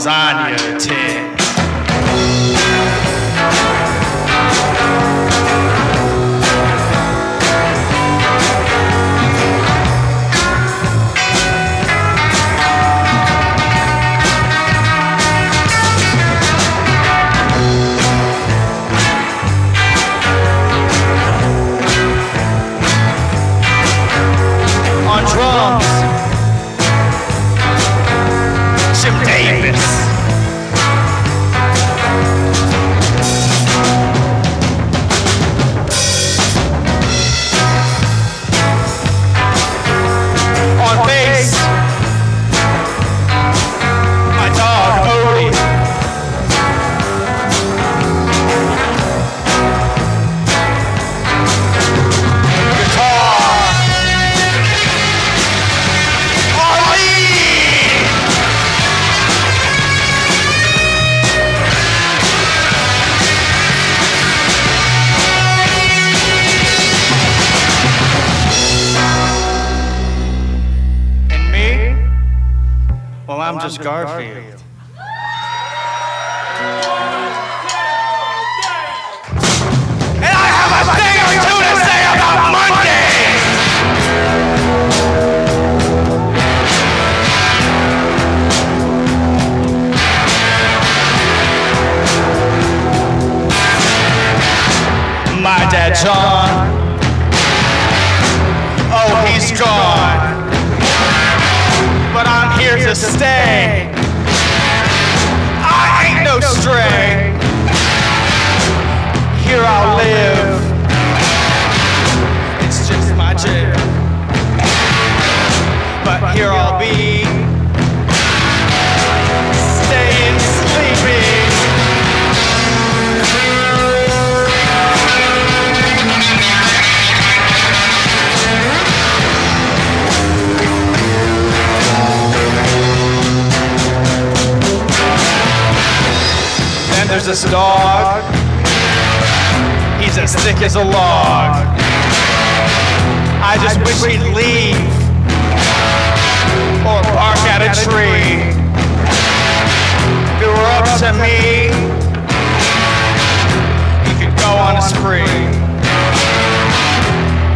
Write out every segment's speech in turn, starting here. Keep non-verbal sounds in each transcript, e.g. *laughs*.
lasagna Garfield. I ain't no stray. Here I'll live. There's this dog. He's as thick as a log. I just wish he'd leave or bark at a tree. If it were up to me, he could go on a spree.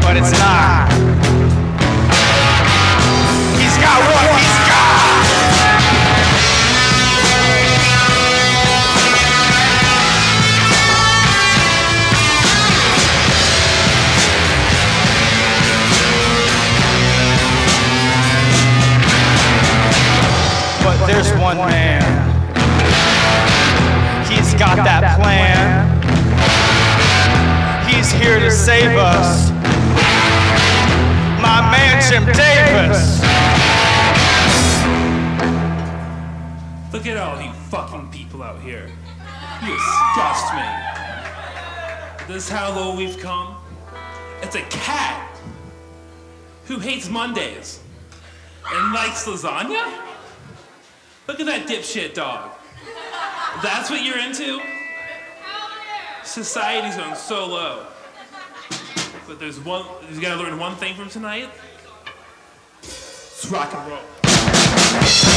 But it's not. Hates Mondays and likes lasagna? Look at that dipshit dog. That's what you're into? Society's going so low. But there's one, you gotta learn one thing from tonight. It's rock and roll.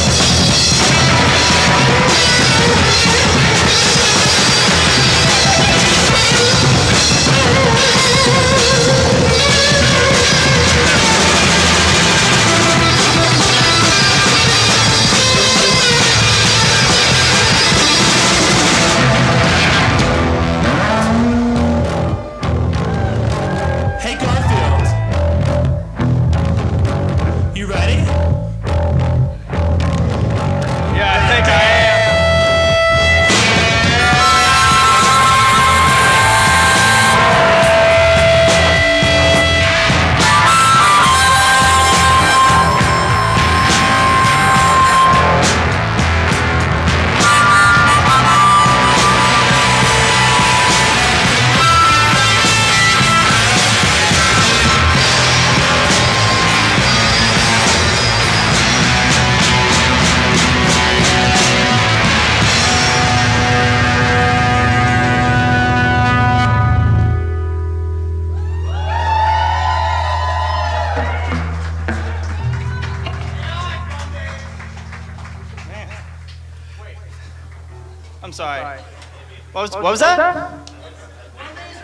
Was, what was that? Mondays.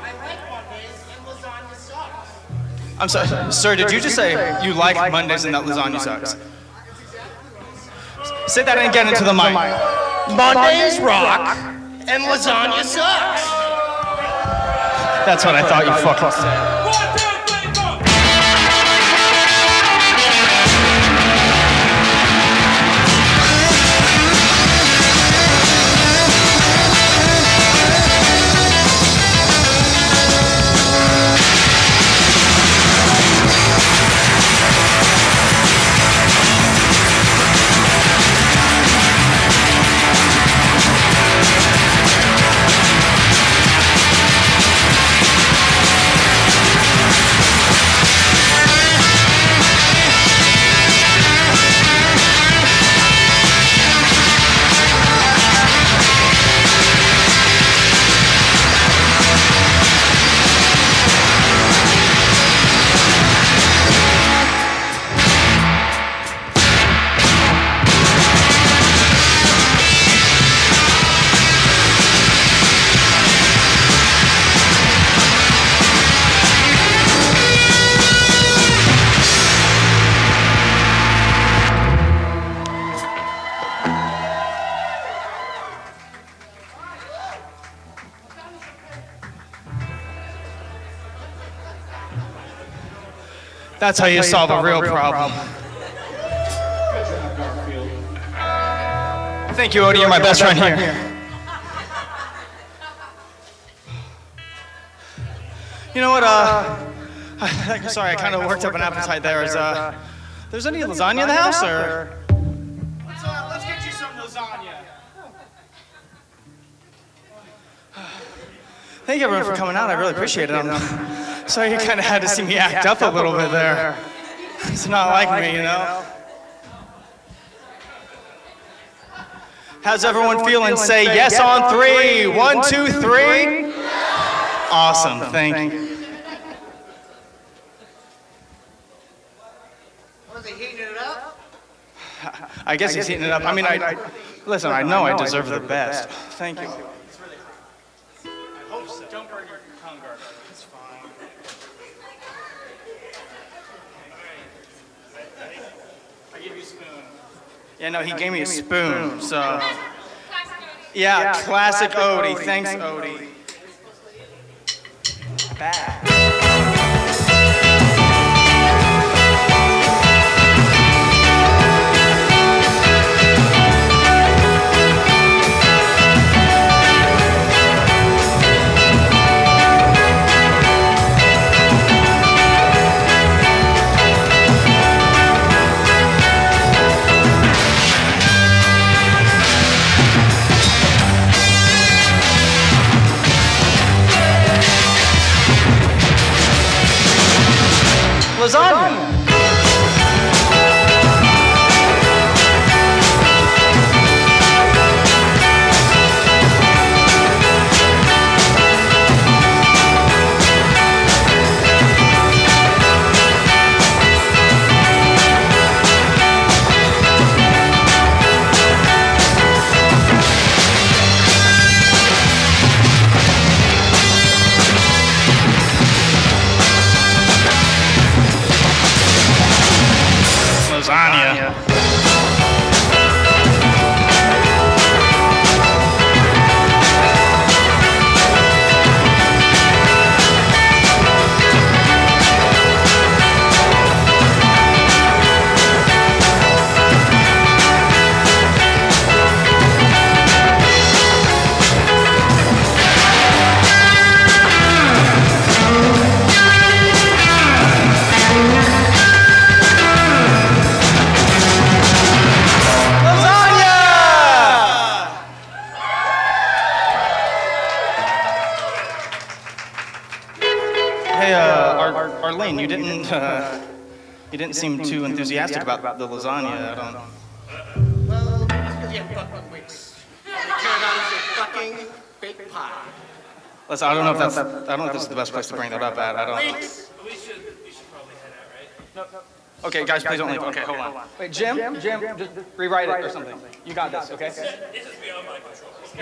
I like Mondays and lasagna sucks. I'm sorry, sir, did you just say you like Mondays and that lasagna sucks? Say that again into the mic. Mondays rock and lasagna sucks. That's what I thought you fucking said. That's how you solve a real problem. Thank you, Odie. You're my best friend here. You know what? Uh, *laughs* sorry, I kind of worked up an appetite there. Is uh, there's any lasagna in the house, or? Thank you everyone for coming out. I really appreciate it. I'm sorry you kind of had to see me act up a little bit there. It's not like me, you know. How's everyone feeling? Say yes on three. One, two, three. Awesome. Thank you. Was he heating it up? I guess he's heating it up. I mean, I listen. I know I deserve the best. Thank you. Yeah, no, he gave me a spoon. So. Yeah, classic Odie. Thanks, Odie. Bad. Lasagna. You didn't seem too enthusiastic about the lasagna. I don't. Well, that's because you have fucking. All you care about is your fucking fake pie. Listen, I don't know if that's, I don't know if this is the best place to bring that up at. I don't. Wait. We should, we should probably head out, right? Okay, guys, please don't leave. Okay, hold on. Wait, Jim, Jim, just rewrite it or something. You got this, okay?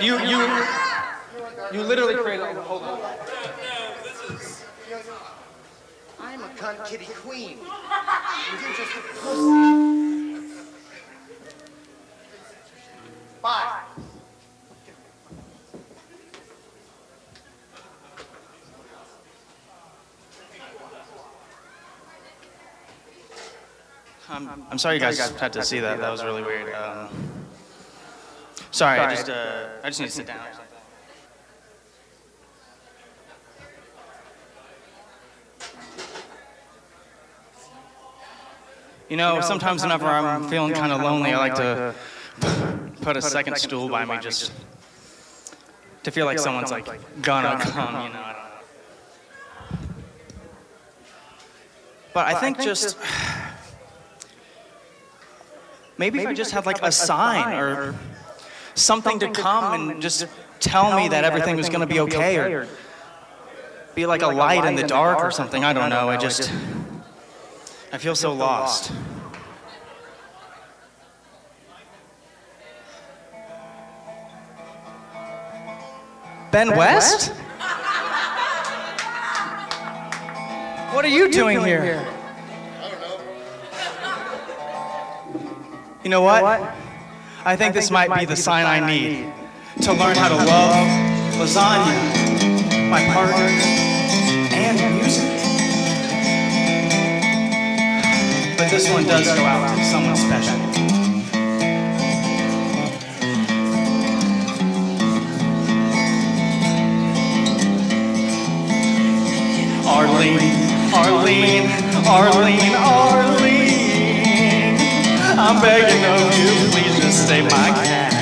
You, you, you literally created. Hold on. I'm a cunt kitty queen. And you're just a pussy. Bye. I'm, I'm sorry you guys had to see that. That was really weird. Um, sorry, I just, uh, I just need to sit down. You know, sometimes whenever I'm feeling kind of lonely, I like to put a second stool by me just to feel like someone's like gonna come, you know. I don't know. But I think just maybe if I just had like a sign or something to come and just tell me that everything was gonna be okay or be like a light in the dark or something. I don't know. I just I feel so lost. Ben West? What are you doing here? You know what? I think this might be the sign I need to learn how to love lasagna, my partner, But this one does go out to someone special. Arlene, Arlene, Arlene, Arlene. I'm begging of you, please just stay my cat.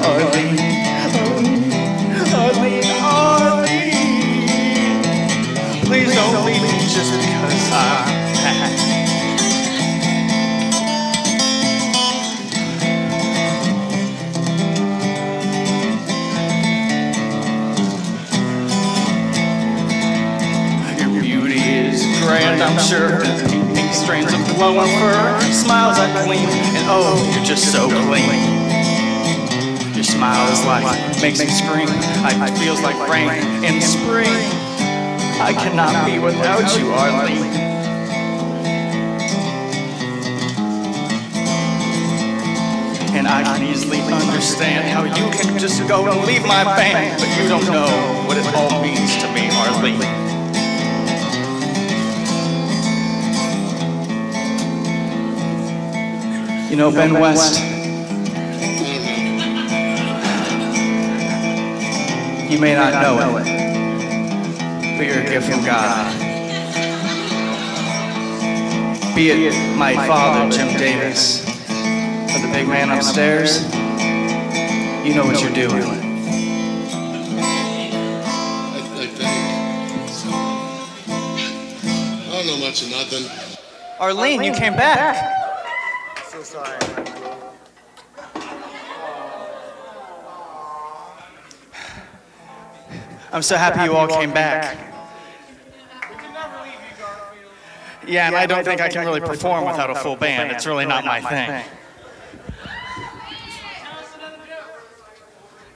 Arlene, Please don't leave me just because I'm fat. Your beauty is grand, I'm sure. Pink strands of glowing fur, smiles that gleam, and oh, you're just so clean. Your smile is like makes me scream. It feels like rain in spring. I cannot be without you, Arlene. And I can easily understand how you can just go and leave my band, but you don't know what it all means to me, Arlene. You know, Ben West, you may not know it, but a gift from God. Be it my father, Jim Davis, or the big man upstairs, you know what you're doing. I, I think. I don't know much of nothing. Arlene, you came back. So sorry. I'm so happy you all came back. Yeah, and I don't think I can really perform without a full band. It's really not my thing.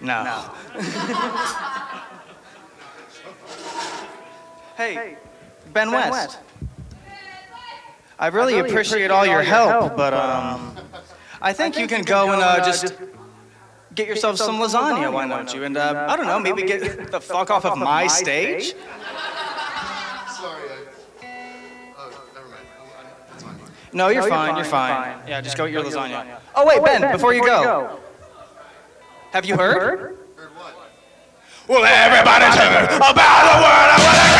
No. *laughs* Hey, Ben West. I really appreciate all your help, but um, I think you can go and uh, just get yourself some lasagna. Why don't you? And uh, I don't know, maybe get the fuck off of my stage. Sorry, it's fine. No, you're fine. You're fine. Yeah, just go eat your lasagna. Oh, oh wait, Ben, before you go, have you heard? Heard what? Well, everybody's heard about the word of what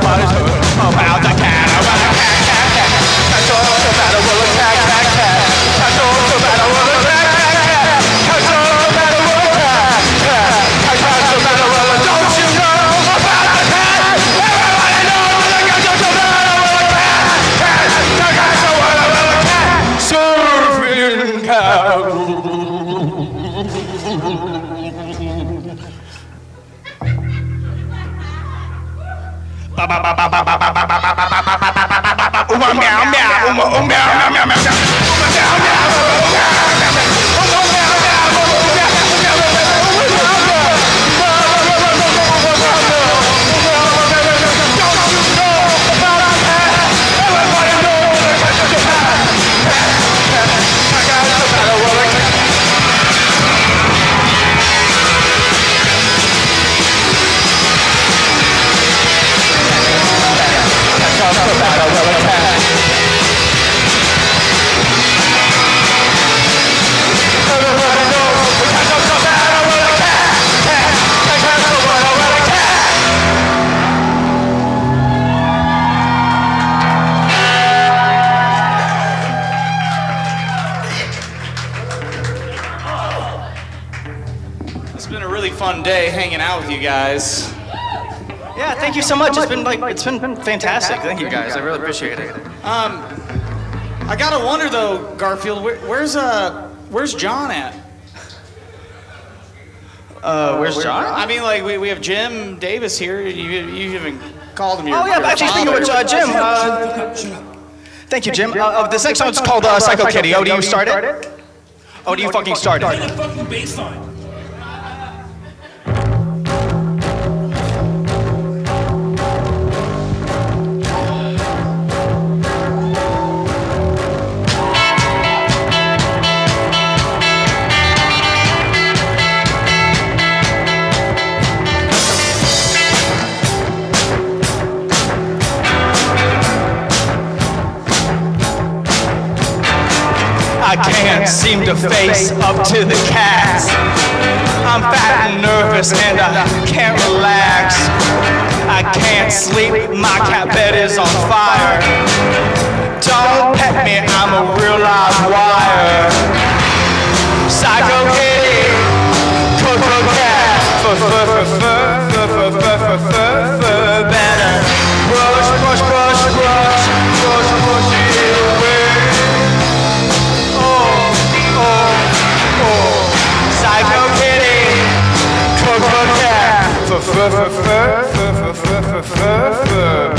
Everybody's heard about the out with you guys. Yeah, thank you so much. It's been like it's been fantastic. Thank you guys. I really appreciate it. Um, I gotta wonder though, Garfield, where, where's uh, where's Jon at? Uh, where's Jon? I mean, like we, we have Jim Davis here. You you even called him your. Oh yeah, your but actually speaking of which, uh. Jim. Uh, thank you, Jim. Uh, uh, this next one's called uh, Psycho Kitty. Oh, do you start it? Oh, do you fucking start Play it? Seem to face up to the cats. I'm fat and nervous and I can't relax. I can't sleep, my cat bed is on fire. Don't pet me, I'm a real live wire. Psycho kitty, Coco cat, cat, fur fur fur fur fur fur fur fur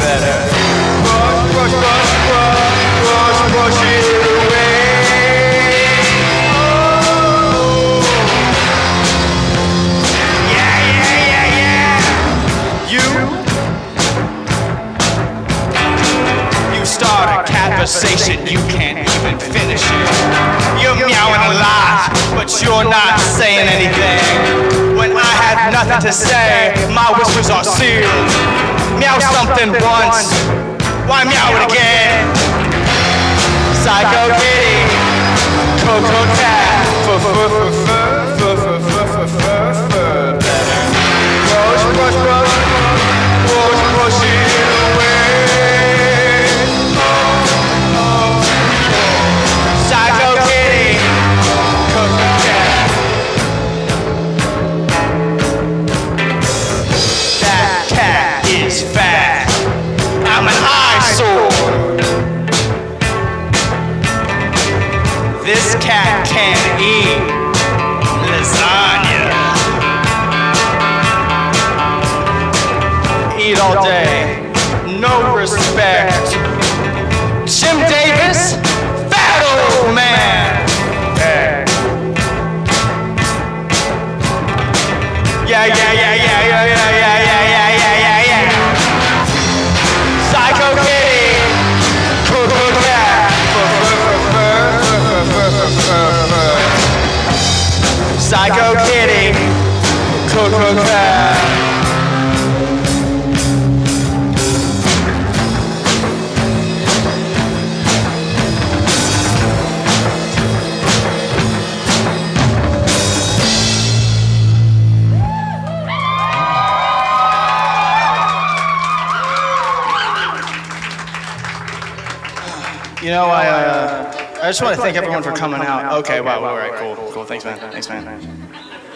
You know, I, uh, I just want to thank everyone for coming out. Okay, wow, all right, cool, cool. Thanks, man. Thanks, man.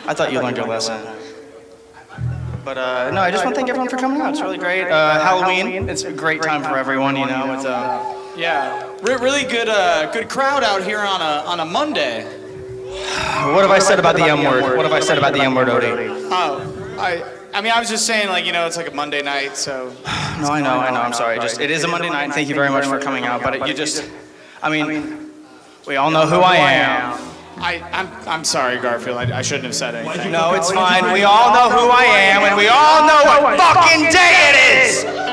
I thought you learned your lesson. But uh, no, I just want to thank everyone for coming out. It's really great. Uh, Halloween, it's a great time for everyone. You know, it's uh, Yeah, Re- really good, uh, good crowd out here on a on a Monday. What have I said about the M word? What have I said about the M word, Odie? Oh, I, I mean, I was just saying, like, you know, it's like a Monday night, so. *sighs* No, I know, I know. I'm sorry. Just it is a Monday night. and Thank you very much for coming out. But you just, I mean, we all know who I am. I, I'm, I'm sorry, Garfield. I, I shouldn't have said anything. No, it's fine. We all know who I am, and we all know what fucking day it is.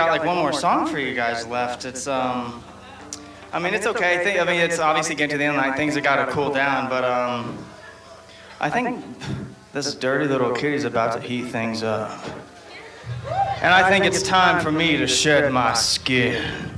Got like one more song for you guys left. It's um, I mean, it's okay. I, think, I mean, it's obviously getting to the end Like. Things have got to cool down, but um, I think this dirty little kitty's about to heat things up. And I think it's time for me to shed my skin.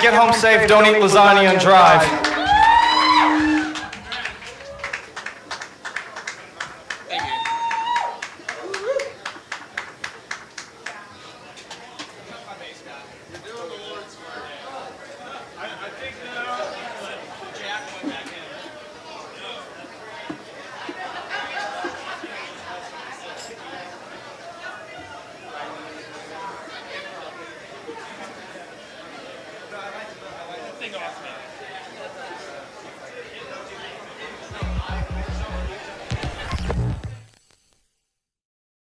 Get home safe. Don't eat lasagna and drive.